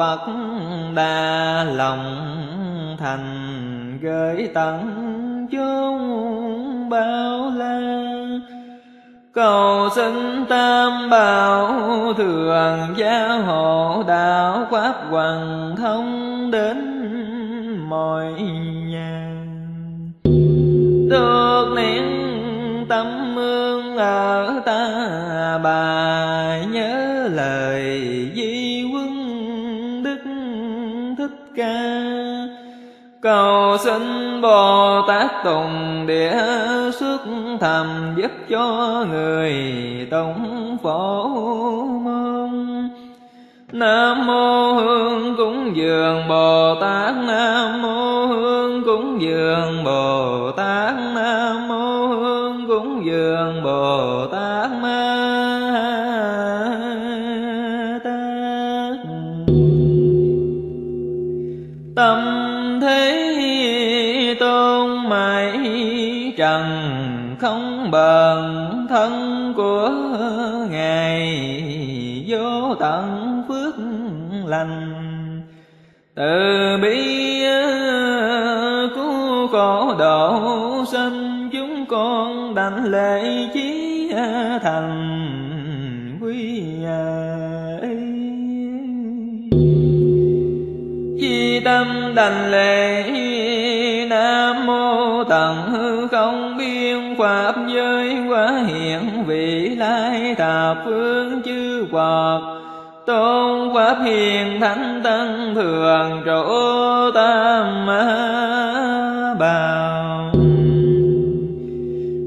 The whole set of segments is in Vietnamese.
Phật đa lòng thành gửi tận chúng bao la. Cầu xin tam bảo thường gia hộ đạo pháp hoàng thông cầu xin bồ tát tùng địa xuất thầm giúp cho người tụng phổ môn. Nam mô hương cúng dường Bồ Tát, Nam mô hương cúng dường Bồ Tát. Thân của ngài, vô tận phước lành. Từ bi cứu khổ độ sinh chúng con đảnh lễ chí thành quy chi tâm đành lễ pháp giới quá hiện vị lai thập phương chư Phật. Tôn pháp hiền thánh tăng thường trụ tam bào.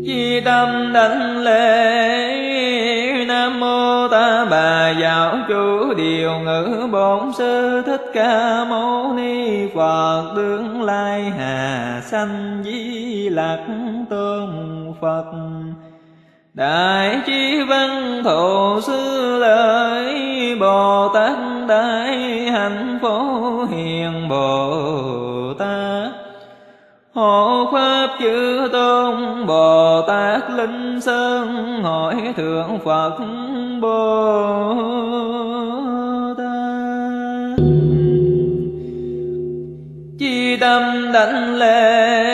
Chi tâm đảnh lễ giáo chủ điều ngữ bổn sư thích ca mâu ni phật. Tương lai hà sanh di lạc tôn phật. Đại chi văn thụ sư lợi, Bồ Tát Đại hạnh phổ hiền Bồ Tát. Hộ Pháp chư Tôn, Bồ Tát Linh Sơn Hỏi Thượng Phật Bồ Tát. Chi tâm đảnh lễ,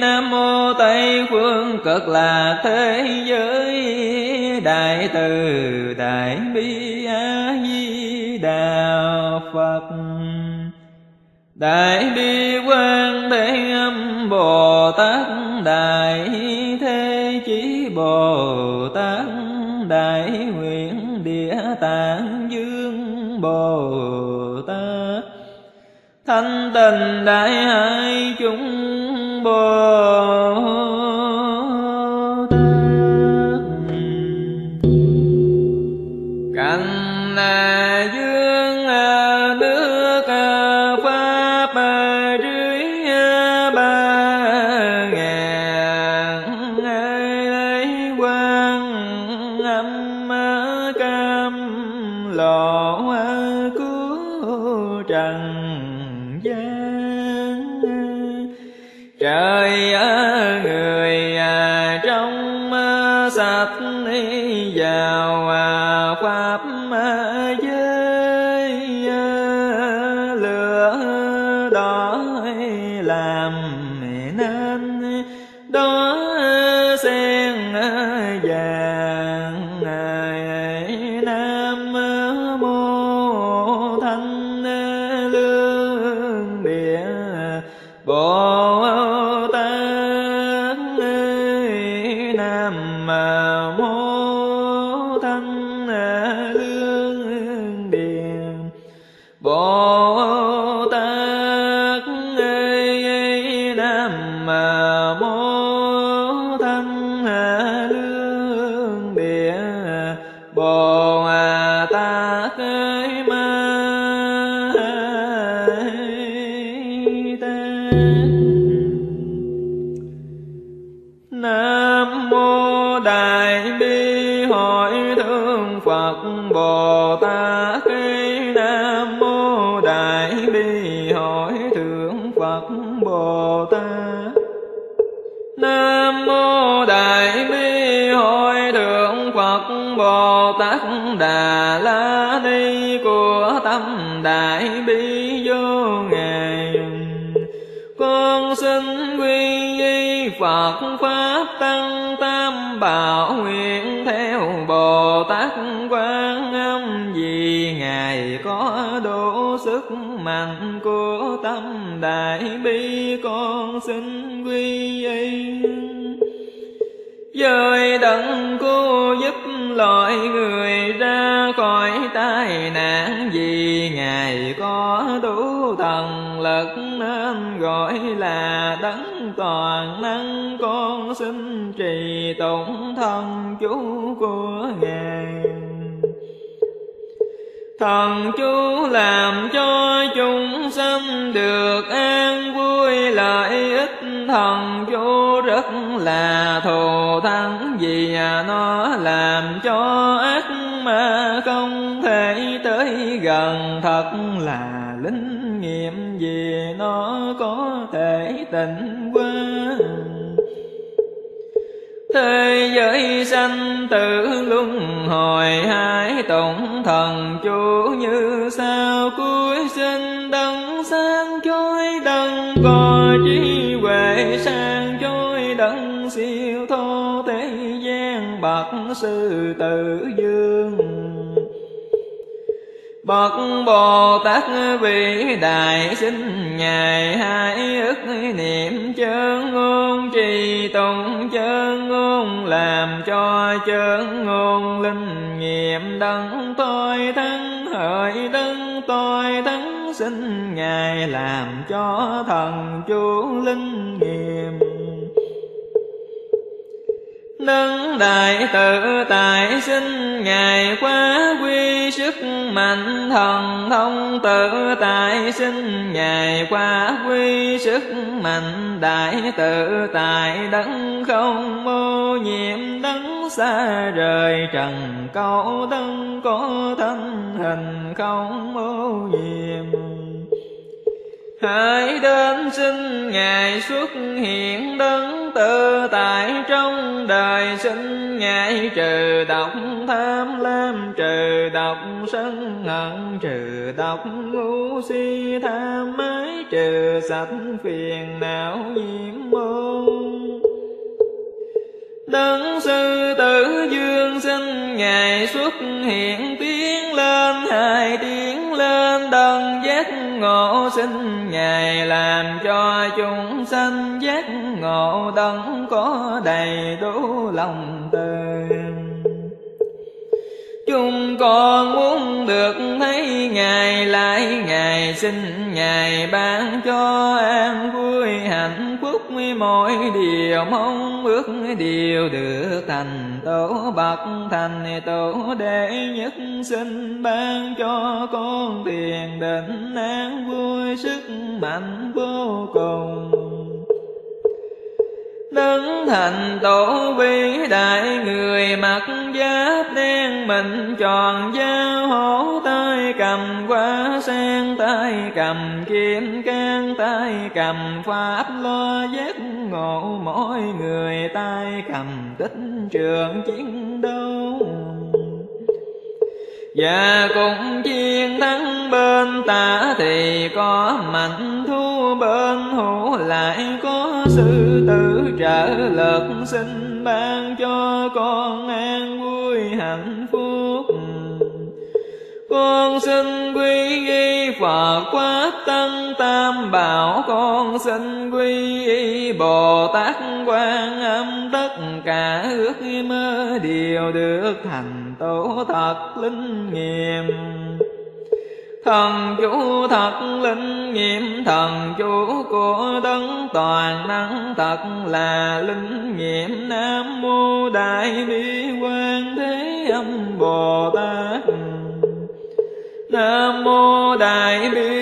Nam Mô Tây Phương Cực Lạc Thế Giới, Đại Từ Đại Bi A Di Đà Phật. Đại Bi Quan Thế Âm Bồ Tát Đại Thế Chí Bồ Tát Đại Nguyện Địa Tạng Dương Bồ Tát Thanh Tình Đại Hải Chúng Bồ gian trời ơi. Đại bi vô ngài. Con xin quy y phật pháp tăng tam bảo nguyện theo bồ tát quan âm. Vì ngài có đủ sức mạnh của tâm đại bi, con xin quy y. Dời đấng cô giúp loại người ra gọi là đấng toàn năng Con xin trì tụng thần chú của Ngài. Thần chú làm cho chúng sanh được an vui, lợi ích. Thần chú rất là thù thắng vì nó làm cho ác mà không thể tới gần Thật là nó có thể tịnh qua Thế giới sanh tử luân hồi hai tổng thần chú như sao? Cuối sinh đấng sáng chói đấng có trí huệ sang chói đấng siêu thô thế gian bậc sư tử dương. Bậc Bồ Tát vĩ đại sinh Ngài hai ức niệm chân ngôn trì tụng chân ngôn làm cho chân ngôn linh nghiệm. Đấng tôi thắng hợi đấng tôi thắng sinh Ngài làm cho thần chú linh đấng đại tự tại sinh, Ngài quá quy sức mạnh thần thông tự tại sinh, Ngài quá quy sức mạnh đại tự tại đấng không ô nhiễm, đấng xa rời trần cầu đấng có thân hình không ô nhiễm. Hãy đến xin Ngài xuất hiện đấng tự tại trong đời, xin Ngài trừ độc tham lam, trừ độc sân hận, trừ độc ngu si tham ái trừ sạch phiền não nhiễm môn. Đấng sư tử dương sinh Ngài xuất hiện, tiến lên hai tiếng lên đấng giác ngộ xin Ngài làm cho chúng sanh giác ngộ đấng có đầy đủ lòng từ. Chúng con muốn được thấy Ngài lại, Ngài xin Ngài ban cho an vui hạnh phúc. Mỗi điều mong ước, điều được thành tổ bậc thành tổ đệ nhất xin ban cho con tiền định an vui sức mạnh vô cùng. Đấng thành tổ vĩ đại người mặc giáp đen mình tròn dao hổ tay cầm quá sen, tay cầm kim can tay cầm pháp lo giác ngộ mỗi người, tay cầm tích trường chiến đấu và cũng chiến thắng bên ta thì có mạnh thu bên hữu lại có sư tử trợ lực xin ban cho con an vui hạnh phúc con xin quy y Phật Pháp Tân Tam Bảo. Con xin quy y Bồ Tát Quan Âm Tất cả ước mơ đều được thành tổ thật linh nghiệm. Thần chú thật linh nghiệm, Thần chú của tấn toàn năng Thật là linh nghiệm. Nam mô Đại Bi quan Thế Âm Bồ Tát nam mô đại bi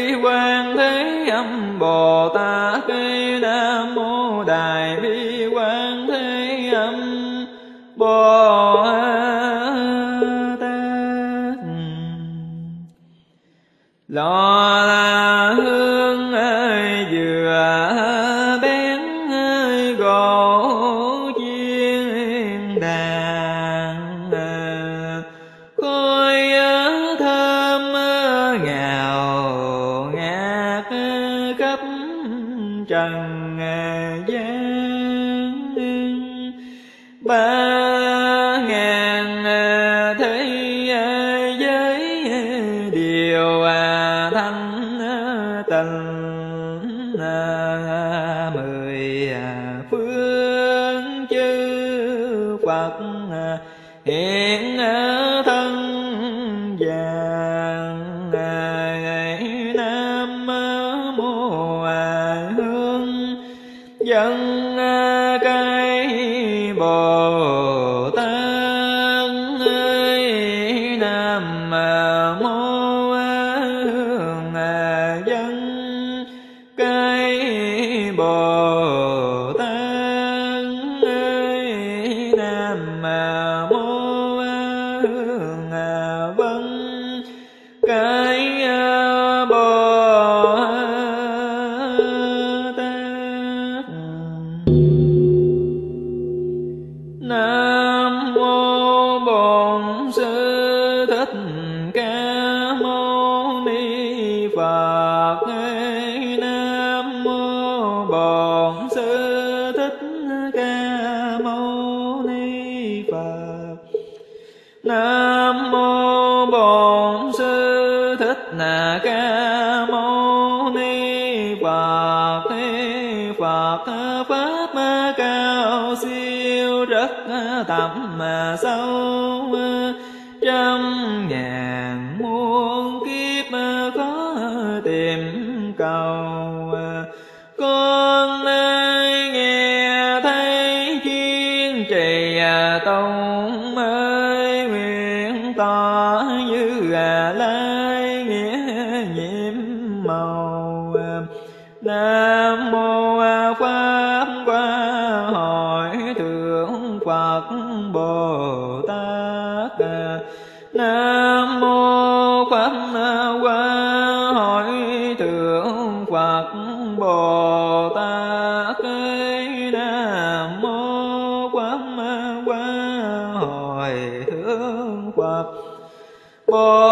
Oh.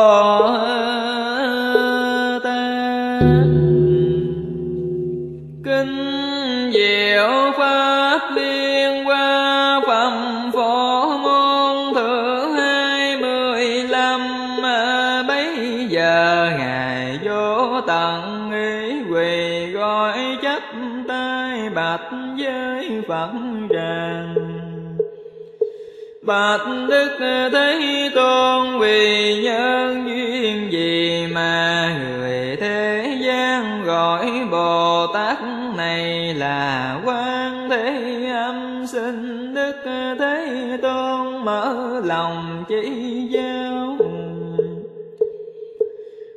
Bạch Đức Thế Tôn, vì nhân duyên gì mà người thế gian gọi Bồ Tát này là quan thế âm? Sinh Đức Thế Tôn mở lòng chỉ giáo.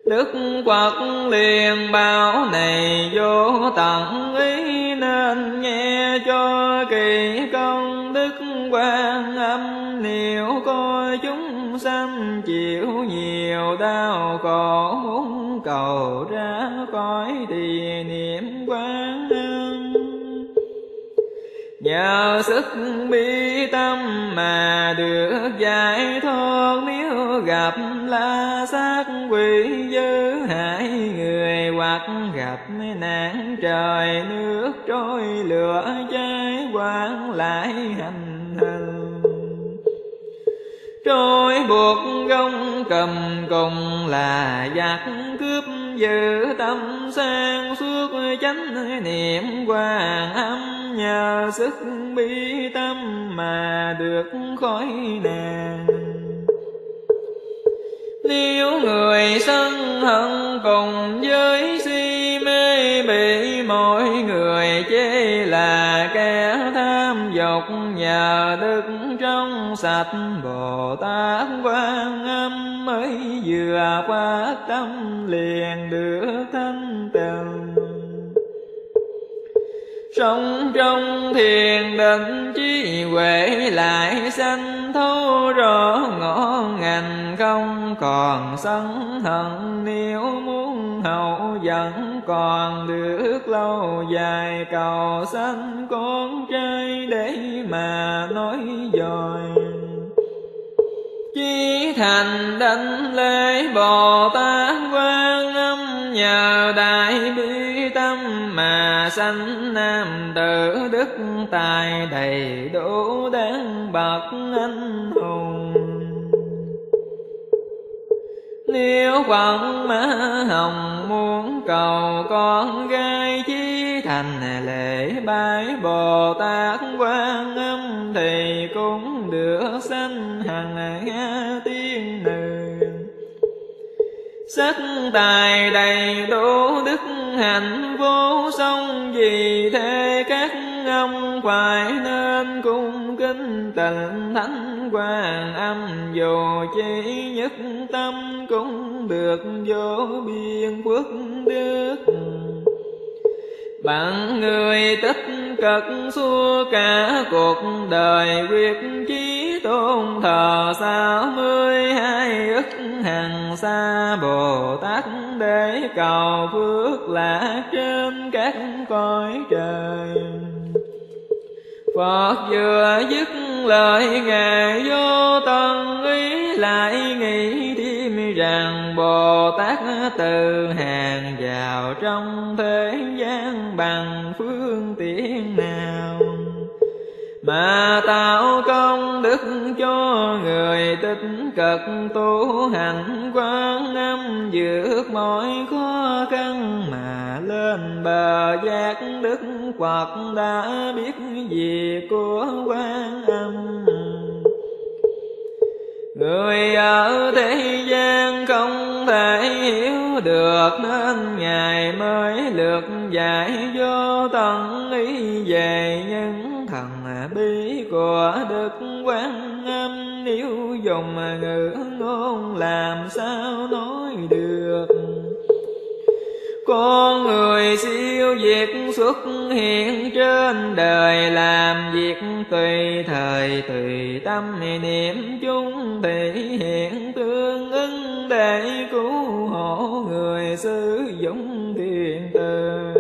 Đức Phật liền bảo này vô tận sức bi tâm mà được giải thoát. Nếu gặp la sát quỷ dư, hại người hoặc gặp nạn trời, nước trôi lửa cháy quán lại hành hình. Trôi buộc gông cầm cùng là giặc cướp giữ tâm sang suốt, chánh niệm hoàng âm nhờ sức bi tâm mà được khỏi nàng. Nếu người sân hận cùng với si mê bị mọi người chê là kẻ tham dục, nhờ đức trong sạch bồ tát quan âm mới vừa qua tâm liền được sống trong thiền định trí huệ lại sanh thấu rõ ngõ ngành không còn sân hận. Nếu muốn hậu vẫn còn được lâu dài, cầu sanh con trai để mà nói dòi. Chí thành đảnh lễ bồ tát quan nhờ đại bi tâm mà sanh nam tử đức tài đầy đủ đáng bậc anh hùng. Nếu phật má hồng muốn cầu con gái chí thành lễ bái bồ tát quan sắc tài đầy đủ đức hạnh vô song. Vì thế các ông phải nên cung kính tịnh thánh quan âm. Dù chỉ nhất tâm cũng được vô biên phước đức. Bạn người tích cực xua cả cuộc đời, quyết chí tôn thờ sáu mươi hai ức hàng xa bồ tát để cầu phước là trên các cõi trời. Phật vừa dứt lời Ngài vô tân ý lại nghĩ thêm rằng Bồ Tát từ hàng vào trong thế gian bằng phương tiện nào mà tạo công đức cho người tích cực, tu hành quán âm, vượt mọi khó khăn. Mà lên bờ giác đức hoặc đã biết gì của quan âm. Người ở thế gian không thể hiểu được Nên Ngài mới lược dạy vô tận ý về nhân thần bi của Đức Quan Âm. Nếu dùng ngữ ngôn làm sao nói con người siêu việt xuất hiện trên đời, làm việc tùy thời, tùy tâm, niệm chung thể hiện tương ứng để cứu hộ người sử dụng thiền từ.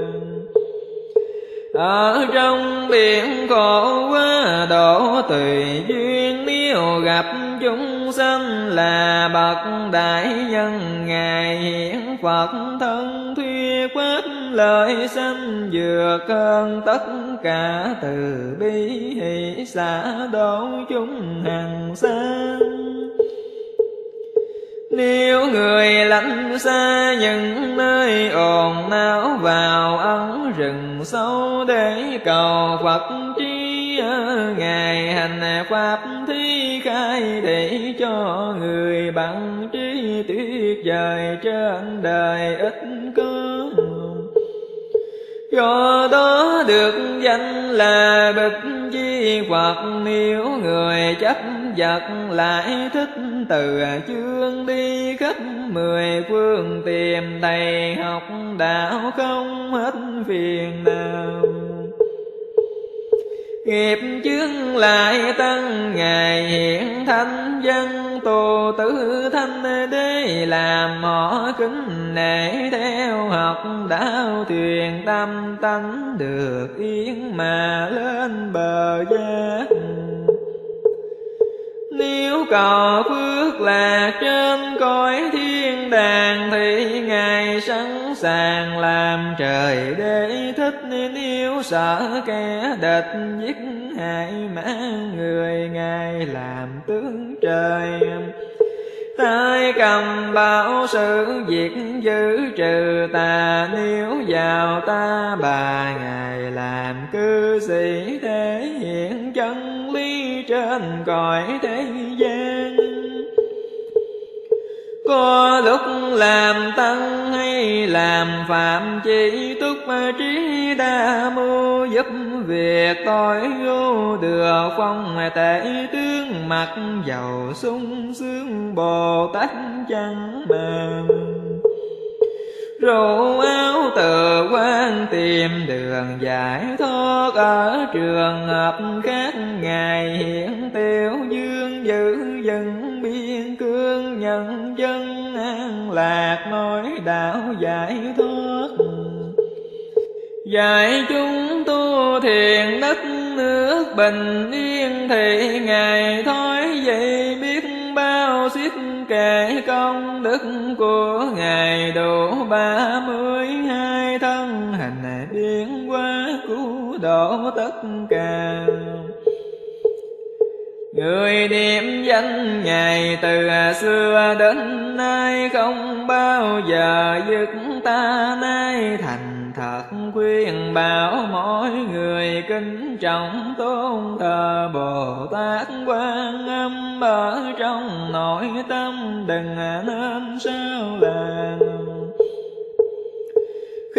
Ở trong biển khổ quá độ tùy duyên nếu gặp chúng sanh là bậc đại nhân, ngài hiển phật thân thuyết quát lời sanh vừa cơn tất cả từ bi hỷ xả đổ chúng hàng sang. Nếu người lánh xa những nơi ồn náo vào ấn rừng sâu để cầu Phật Ngài hành Pháp thi khai để cho người bằng trí tuyệt vời trên đời ít có do đó được danh là bịch chi hoặc, nếu người chấp vật lại thích từ chương đi khắp mười phương tìm thầy học đạo không hết phiền nào nghiệp chướng lại tăng ngài hiện thanh dân tu tử thanh đế làm họ kính nể theo học đạo thuyền tâm tánh được yên mà lên bờ giác nếu cầu phước lạc trên cõi thiên đàng Thì Ngài sẵn sàng làm trời để thích. Nếu sợ kẻ địch, giết hại mã người, Ngài làm tướng trời tay cầm bảo sự việc giữ trừ tà nếu vào ta bà ngài làm cư sĩ thể hiện chân lý trên cõi thế gian có lúc làm tăng hay làm phạm chỉ, túc trí đa mưu giúp việc tội vô được phong tệ tướng mặt giàu sung sướng bồ tát chẳng màng rủ áo từ quan tìm đường giải thoát ở trường hợp khác. Ngày hiện tiêu dương giữ dân, biên cương nhân dân, an lạc nói đạo giải thoát. Dạy chúng tu thiền đất nước bình yên, thì ngày thôi vậy biết bao xiết kể công đức của ngài đủ ba mươi hai thân, hành biến hóa cứu độ tất cả. Người niệm danh Ngài từ xưa đến nay không bao giờ dứt ta nay. Thành thật khuyên bảo mỗi người kính trọng tôn thờ Bồ Tát Quan Âm, ở trong nội tâm đừng nên sao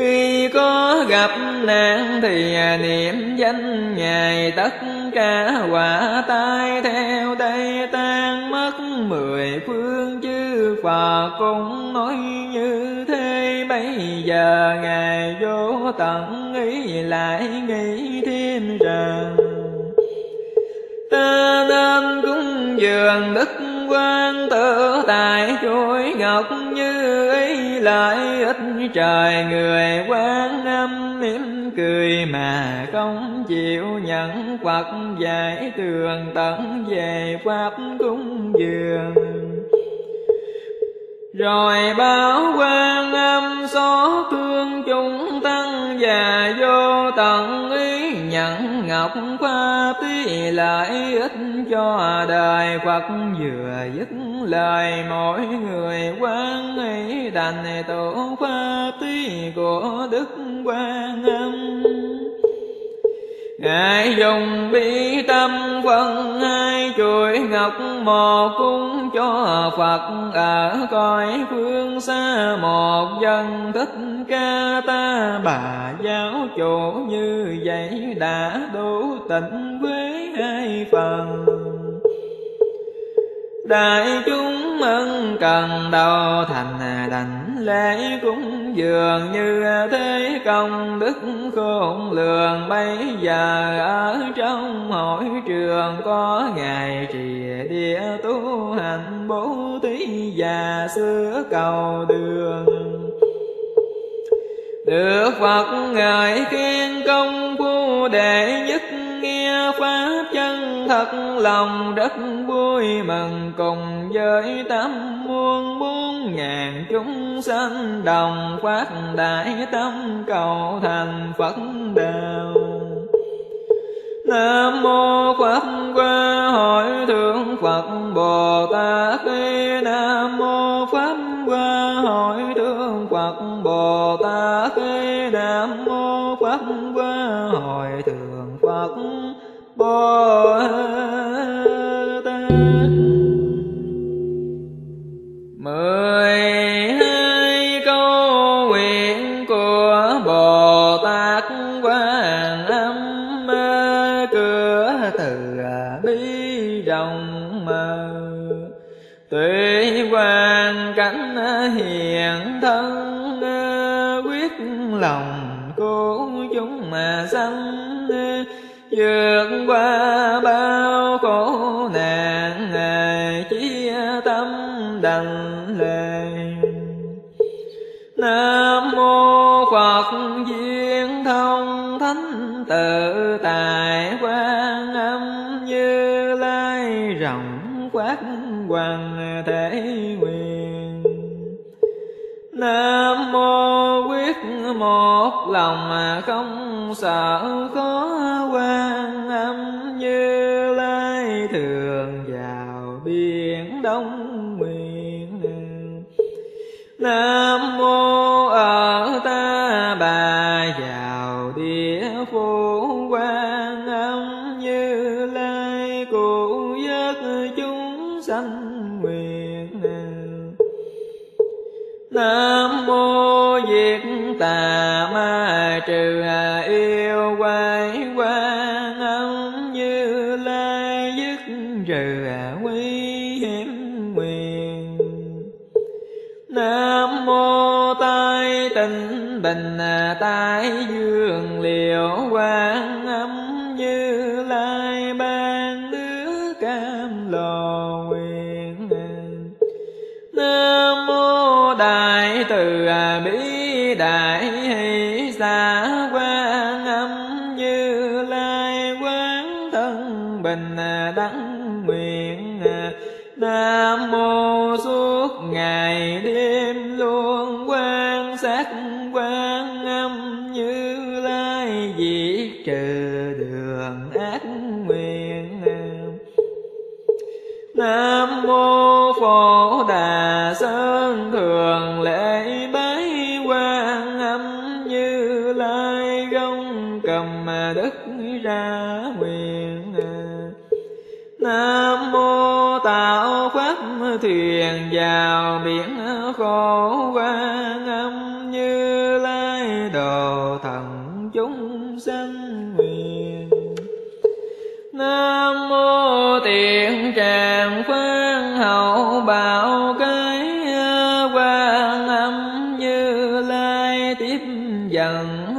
khi có gặp nạn thì à, niệm danh ngài tất cả quả tai theo đây tan mất mười phương chư phật cũng nói như thế. Bây giờ ngài vô tận nghĩ lại nghĩ thêm rằng, ta nên cúng dường đức quan tự tài chuỗi ngọc như ấy lại ít trời người quan âm mỉm cười mà không chịu nhận Phật dạy tường tận về pháp cúng dường. Rồi báo quan âm xót thương chúng tăng và vô ngọc pháp tí lại ích cho đời, Phật vừa dứt lời, mỗi người quan ấy đành tổ pháp tí của Đức Quan Âm. Ngài dùng bi tâm quân hai chuỗi ngọc một cung cho Phật. Ở cõi phương xa, một dân thích ca ta. Bà giáo chủ như vậy đã đủ tịnh với hai phần đại chúng ân cần đầu thành đảnh lễ cũng dường như thế công đức khôn lường. Bây giờ ở trong hội trường có ngài trì địa tu hành, bố thí và xưa cầu đường. Được Phật ngài khen công phu đệ nhất nghe pháp chân thật, lòng rất vui mừng cùng với tâm muôn muôn ngàn chúng sanh, đồng phát đại tâm cầu thành Phật đạo Nam mô Pháp qua Hội Thượng Phật Bồ Tát Nam mô Pháp qua Hội Thượng Phật Bồ Tát khi. Lòng cố chúng mà sanh vượt nam mô diệt tà ma trừ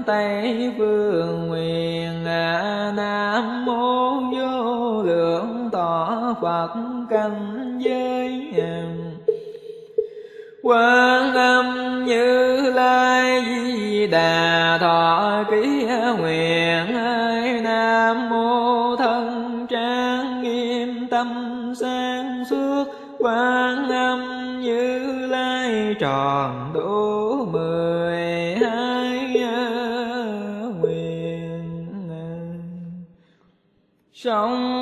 tây phương nguyện nam mô vô lượng tỏ phật căn giới. Quan âm như lai di đà thọ ký nguyện ơi nam mô thân trang nghiêm tâm sáng suốt. Quan âm như lai tròn 想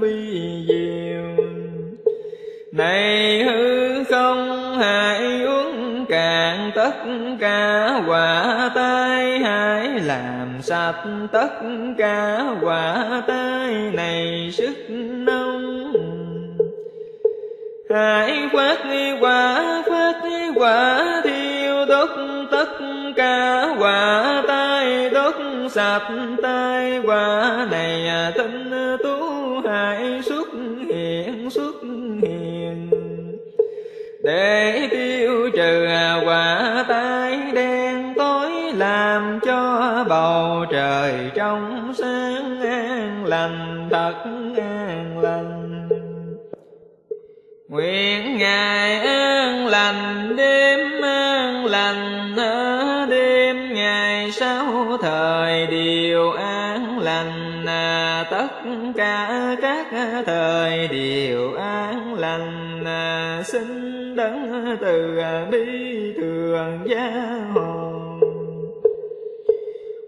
bi vi diệu. Này hư không, hãy uống cạn tất cả quả tai, hãy làm sạch tất cả quả tai này sức nông hãy phát quả phát quả thiêu, đốt tất cả quả tai, đốt sạch tai quả này, tinh tú hãy xuất hiện xuất hiện. Để tiêu trừ quả tai đen, tối làm cho bầu trời trong sáng an lành, thật an lành. Nguyện ngài thời điều an lành à, xin đấng từ à, bi thường gia hồn.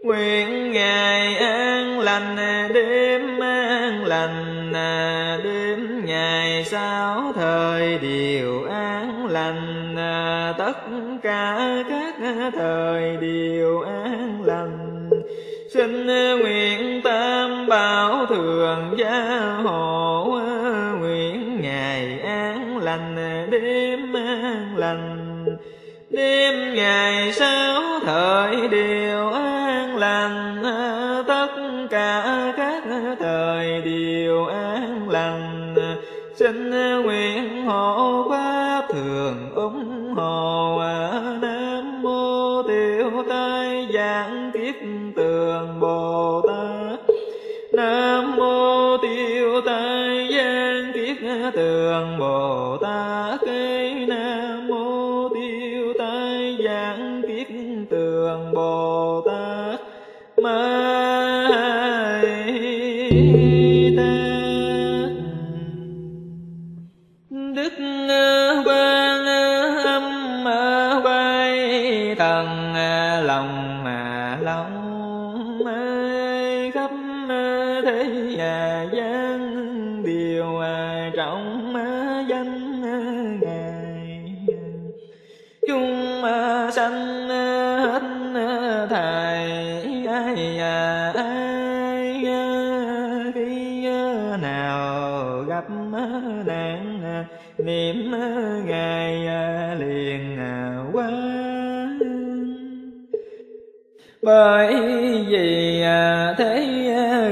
Nguyện ngày an lành à, đêm an lành đêm ngày sau thời điều an lành tất cả các thời điều an lành. Xin nguyện thường gia hộ nguyện ngày an lành, đêm an lành. Đêm ngày sao thời đêm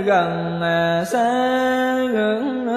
gần à, xa ngưỡng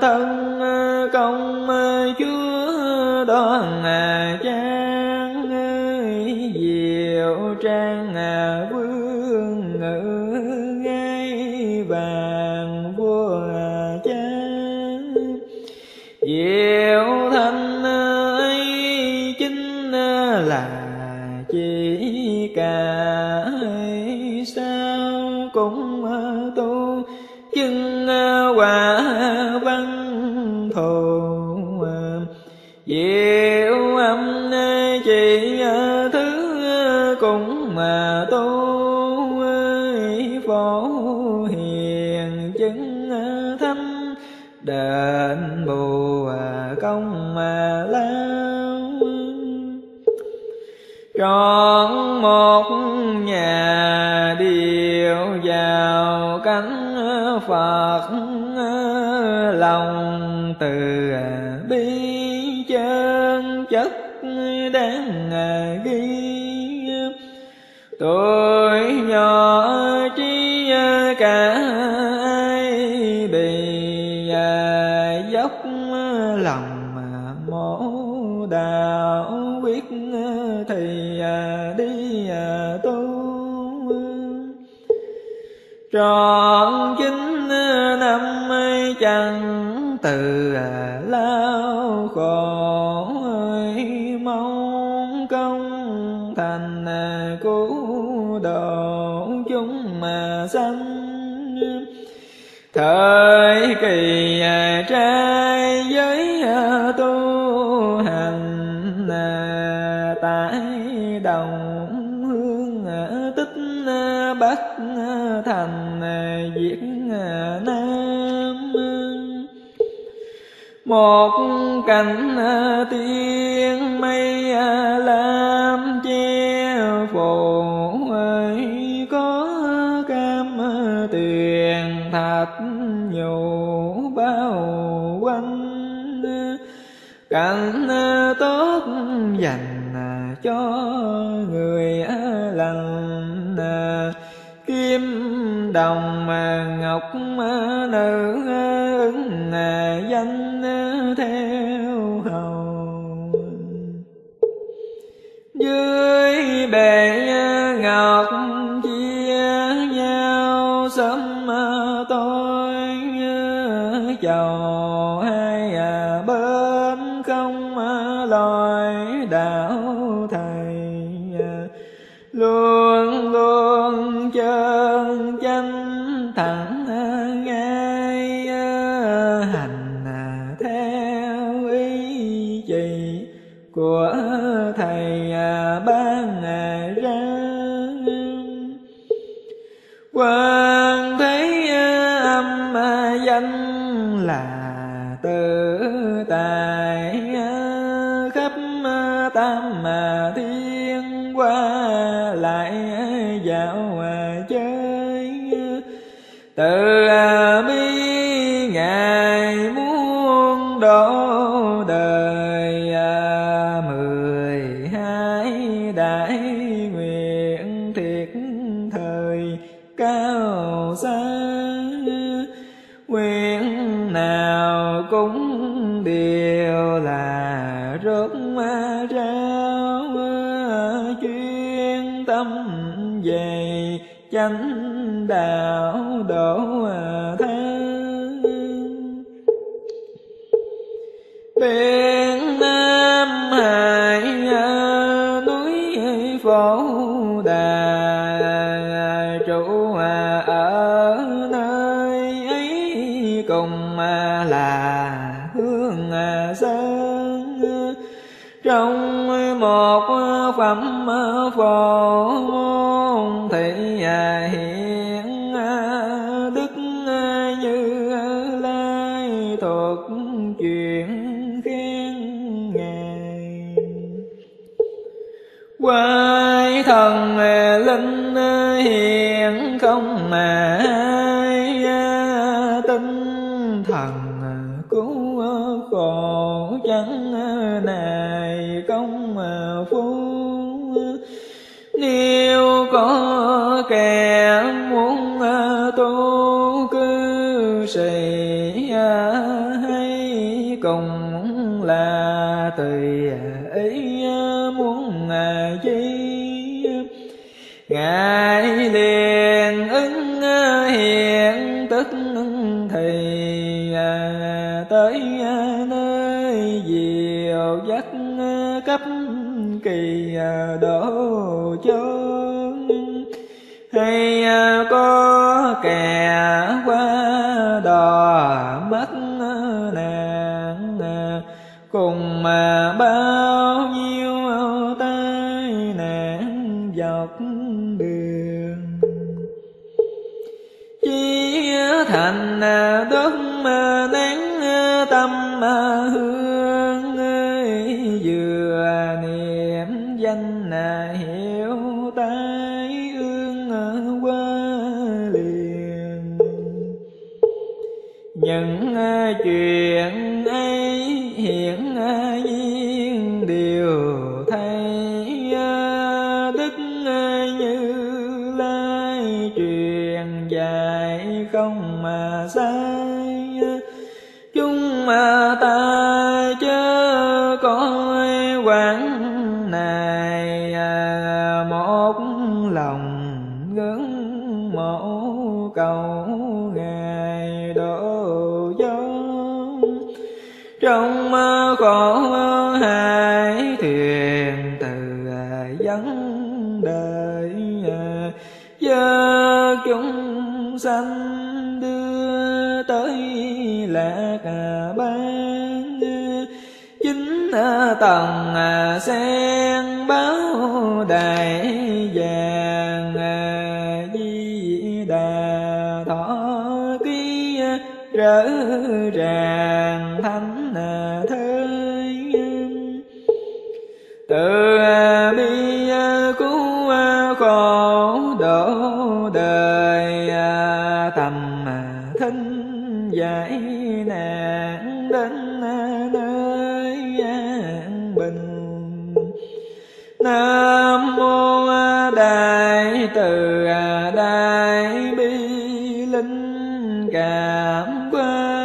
thân à, công à, chúa đoan à, trang diệu trang chẳng từ à, lao khổ mong công thành à, cứu độ chúng mà sanh. Thời kỳ à, trai giới tu hành tại đồng hương tích bắc thành. Một cảnh à, tiên mây à, lam che phủ có cam à, tiền thạch nhũ bao quanh. Cảnh tốt dành cho người lành kim đồng mà ngọc nữ chuyện khiến ngài quay thần linh hiện không mà ai tinh thần cứu khổ chẳng này công phu nếu có kẻ những chuyện tầng à, sẽ đại từ à, đại bi linh cảm quan.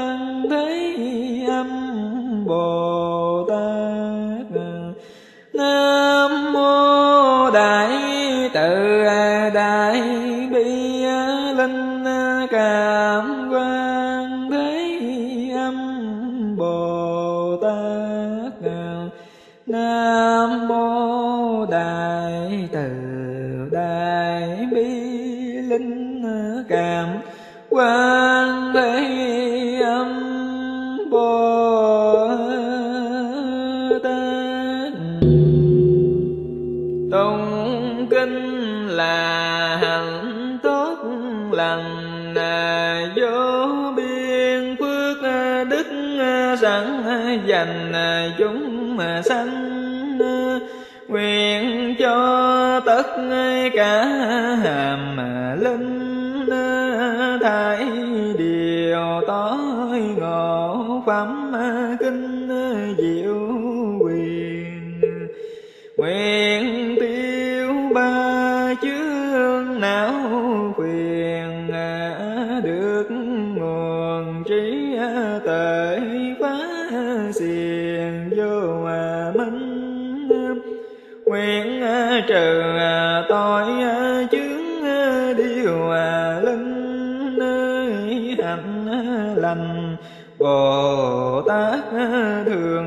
À, tội à, chứng à, điều linh hạnh lành bồ tát thường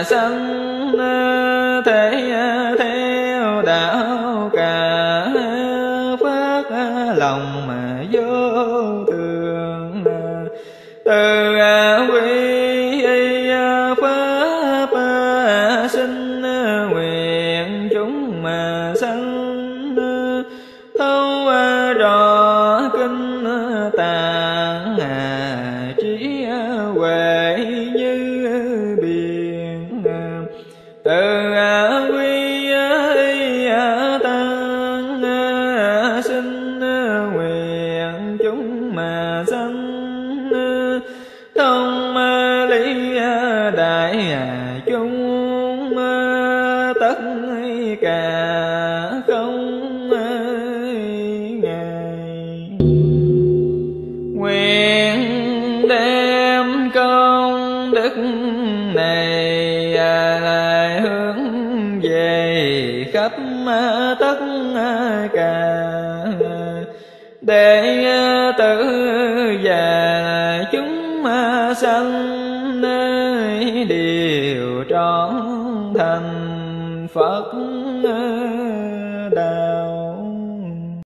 chúng